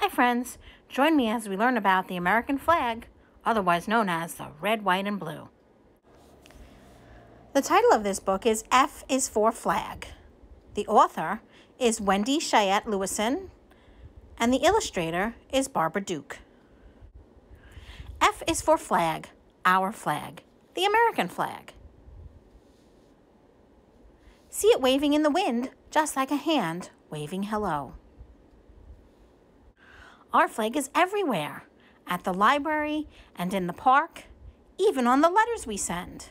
Hi, friends. Join me as we learn about the American flag, otherwise known as the red, white, and blue. The title of this book is F is for Flag. The author is Wendy Cheyette Lewison, and the illustrator is Barbara Duke. F is for flag, our flag, the American flag. See it waving in the wind, just like a hand waving hello. Our flag is everywhere, at the library and in the park, even on the letters we send.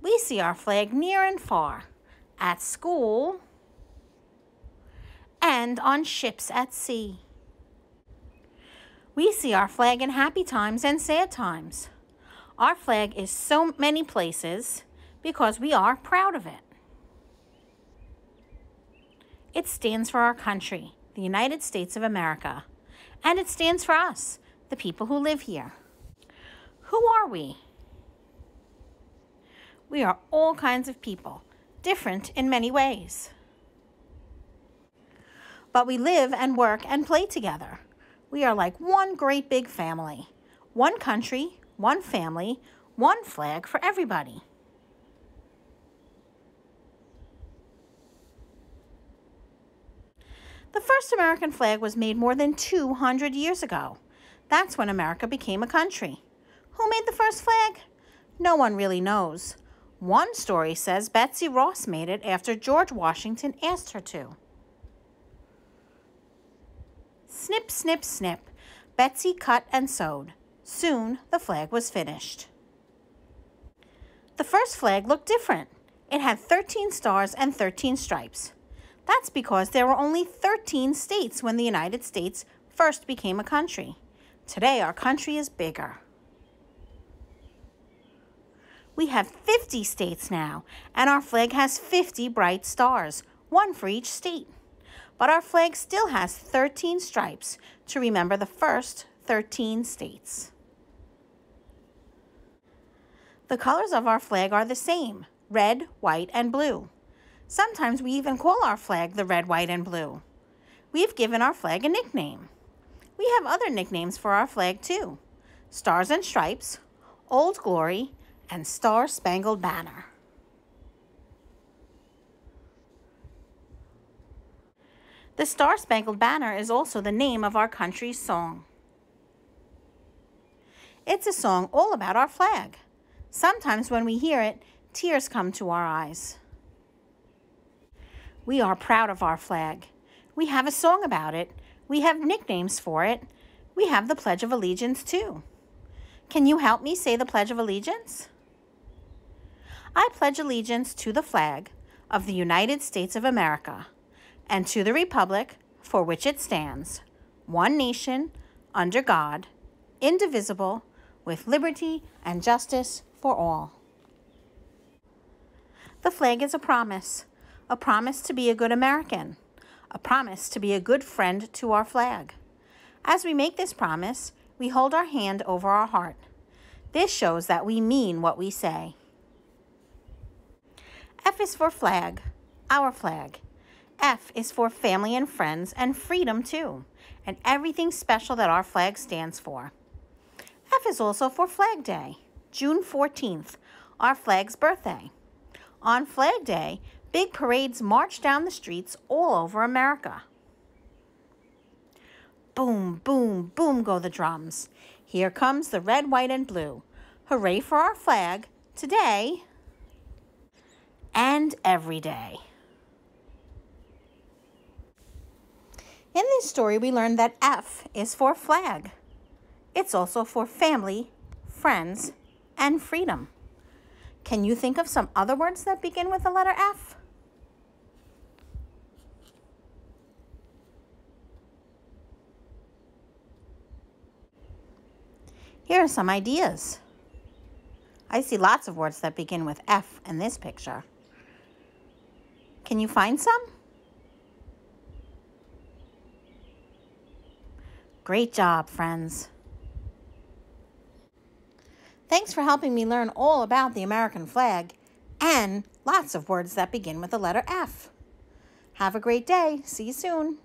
We see our flag near and far, at school, and on ships at sea. We see our flag in happy times and sad times. Our flag is so many places because we are proud of it. It stands for our country, the United States of America, and it stands for us, the people who live here. Who are we? We are all kinds of people, different in many ways. But we live and work and play together. We are like one great big family. One country, one family, one flag for everybody. The first American flag was made more than 200 years ago. That's when America became a country. Who made the first flag? No one really knows. One story says Betsy Ross made it after George Washington asked her to. Snip, snip, snip. Betsy cut and sewed. Soon the flag was finished. The first flag looked different. It had 13 stars and 13 stripes. That's because there were only 13 states when the United States first became a country. Today, our country is bigger. We have 50 states now, and our flag has 50 bright stars, one for each state. But our flag still has 13 stripes to remember the first 13 states. The colors of our flag are the same, red, white, and blue. Sometimes we even call our flag the red, white, and blue. We've given our flag a nickname. We have other nicknames for our flag too. Stars and Stripes, Old Glory, and Star Spangled Banner. The Star Spangled Banner is also the name of our country's song. It's a song all about our flag. Sometimes when we hear it, tears come to our eyes. We are proud of our flag. We have a song about it. We have nicknames for it. We have the Pledge of Allegiance too. Can you help me say the Pledge of Allegiance? I pledge allegiance to the flag of the United States of America and to the republic for which it stands, one nation, under God, indivisible, with liberty and justice for all. The flag is a promise a promise to be a good American, a promise to be a good friend to our flag. As we make this promise, we hold our hand over our heart. This shows that we mean what we say. F is for flag, our flag. F is for family and friends and freedom too, and everything special that our flag stands for. F is also for Flag Day, June 14th, our flag's birthday. On Flag Day, Big parades march down the streets all over America. Boom, boom, boom go the drums. Here comes the red, white, and blue. Hooray for our flag today and every day. In this story, we learned that F is for flag. It's also for family, friends, and freedom. Can you think of some other words that begin with the letter F? Here are some ideas. I see lots of words that begin with F in this picture. Can you find some? Great job, friends. Thanks for helping me learn all about the American flag and lots of words that begin with the letter F. Have a great day. See you soon.